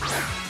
Yeah.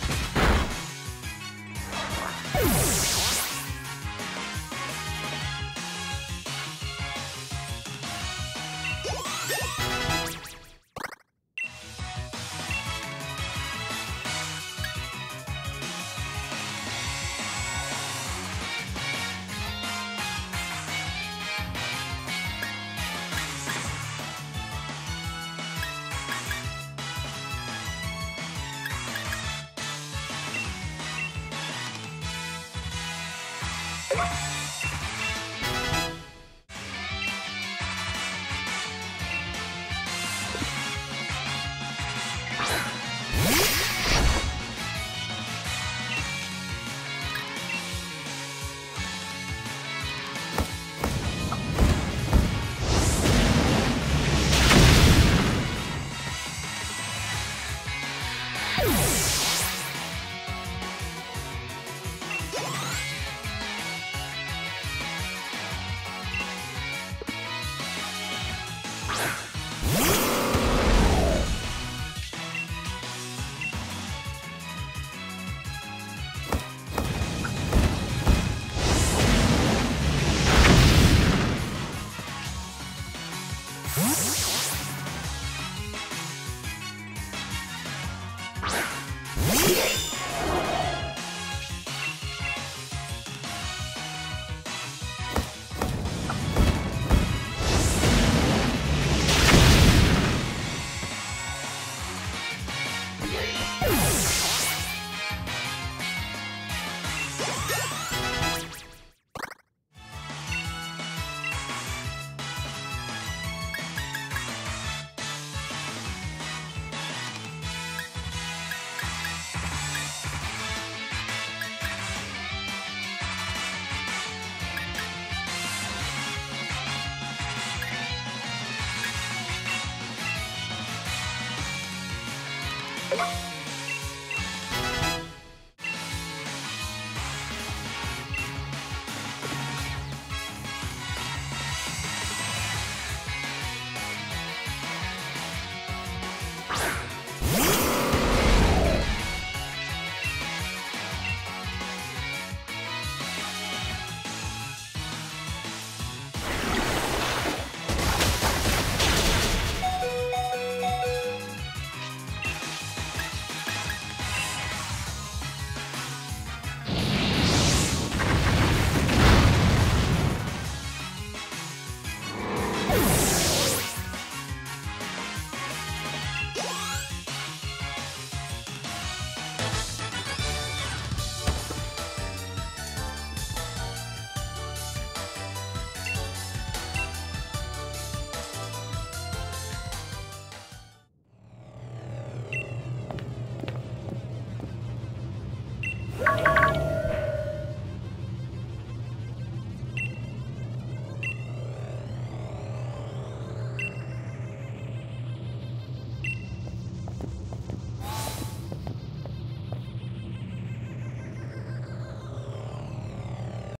Bye. Yeah! Bye.